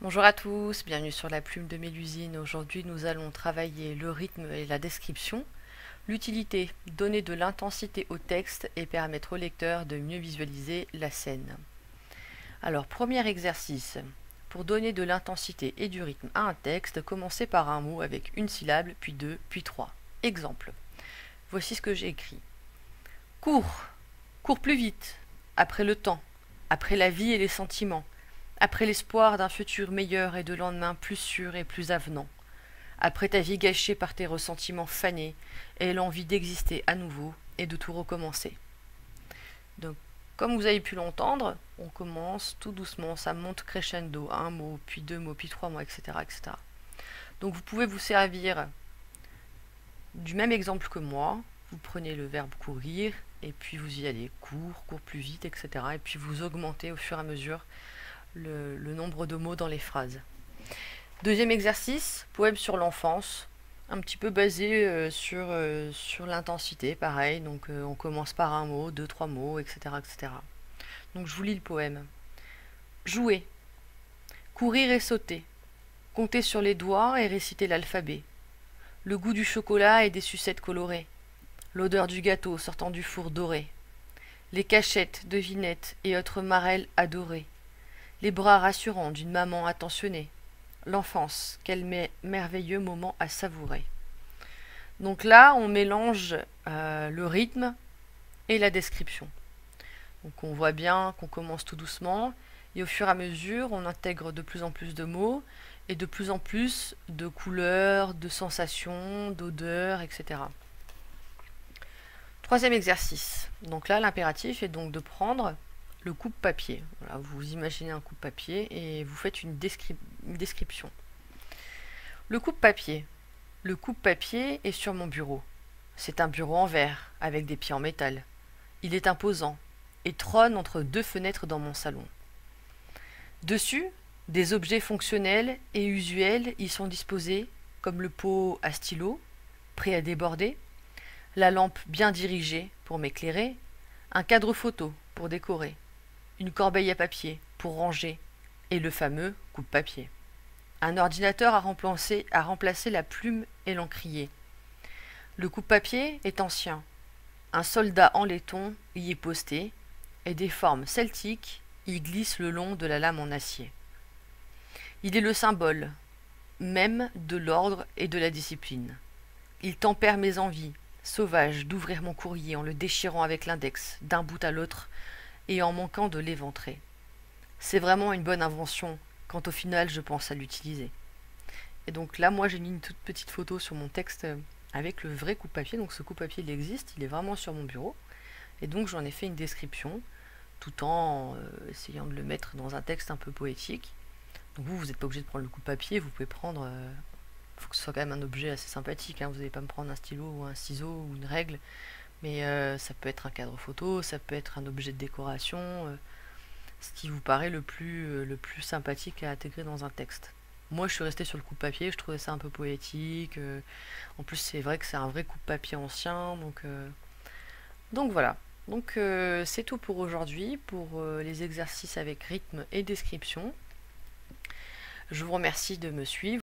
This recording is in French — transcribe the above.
Bonjour à tous, bienvenue sur la plume de Mélusine. Aujourd'hui nous allons travailler le rythme et la description. L'utilité, donner de l'intensité au texte et permettre au lecteur de mieux visualiser la scène. Alors premier exercice. Pour donner de l'intensité et du rythme à un texte, commencez par un mot avec une syllabe, puis deux, puis trois. Exemple. Voici ce que j'ai écrit. Cours, cours plus vite, après le temps, après la vie et les sentiments, après l'espoir d'un futur meilleur et de lendemain plus sûr et plus avenant, après ta vie gâchée par tes ressentiments fanés et l'envie d'exister à nouveau et de tout recommencer. Donc, comme vous avez pu l'entendre, on commence tout doucement, ça monte crescendo, un mot, puis deux mots, puis trois mots, etc., etc. Donc vous pouvez vous servir du même exemple que moi, vous prenez le verbe courir, et puis vous y allez, cours, cours plus vite, etc. Et puis vous augmentez au fur et à mesure le, nombre de mots dans les phrases. Deuxième exercice, poème sur l'enfance, un petit peu basé euh, sur, euh, sur l'intensité, pareil, donc euh, on commence par un mot, deux, trois mots, etc., etc. Donc je vous lis le poème. Jouer, courir et sauter, compter sur les doigts et réciter l'alphabet, le goût du chocolat et des sucettes colorées, l'odeur du gâteau sortant du four doré, les cachettes, devinettes et autres marelles adorées, les bras rassurants d'une maman attentionnée. L'enfance, quel merveilleux moment à savourer. Donc là, on mélange euh, le rythme et la description. Donc on voit bien qu'on commence tout doucement et au fur et à mesure, on intègre de plus en plus de mots et de plus en plus de couleurs, de sensations, d'odeurs, etc. Troisième exercice. Donc là, l'impératif est donc de prendre le coupe-papier. vous imaginez un coupe-papier et vous faites une, description. Le coupe-papier. Le coupe-papier est sur mon bureau. C'est un bureau en verre, avec des pieds en métal. Il est imposant et trône entre deux fenêtres dans mon salon. Dessus, des objets fonctionnels et usuels y sont disposés, comme le pot à stylo, prêt à déborder, la lampe bien dirigée pour m'éclairer, un cadre photo pour décorer, une corbeille à papier pour ranger et le fameux coupe-papier. Un ordinateur a remplacé, a remplacé la plume et l'encrier. Le coupe-papier est ancien. Un soldat en laiton y est posté et des formes celtiques y glissent le long de la lame en acier. Il est le symbole même de l'ordre et de la discipline. Il tempère mes envies sauvages d'ouvrir mon courrier en le déchirant avec l'index d'un bout à l'autre et en manquant de l'éventrer. C'est vraiment une bonne invention quand au final je pense à l'utiliser. Et donc là, moi j'ai mis une toute petite photo sur mon texte euh, avec le vrai coupe-papier. Donc ce coupe-papier il existe, il est vraiment sur mon bureau. Et donc j'en ai fait une description tout en euh, essayant de le mettre dans un texte un peu poétique. Donc vous, vous n'êtes pas obligé de prendre le coupe-papier, vous pouvez prendre... Il euh, faut que ce soit quand même un objet assez sympathique, hein. vous n'allez pas me prendre un stylo ou un ciseau ou une règle. Mais euh, ça peut être un cadre photo, ça peut être un objet de décoration, euh, ce qui vous paraît le plus, euh, le plus sympathique à intégrer dans un texte. Moi, je suis restée sur le coupe-papier, je trouvais ça un peu poétique. en plus, c'est vrai que c'est un vrai coupe-papier ancien, donc, donc voilà. Donc c'est tout pour aujourd'hui, pour les exercices avec rythme et description. Je vous remercie de me suivre.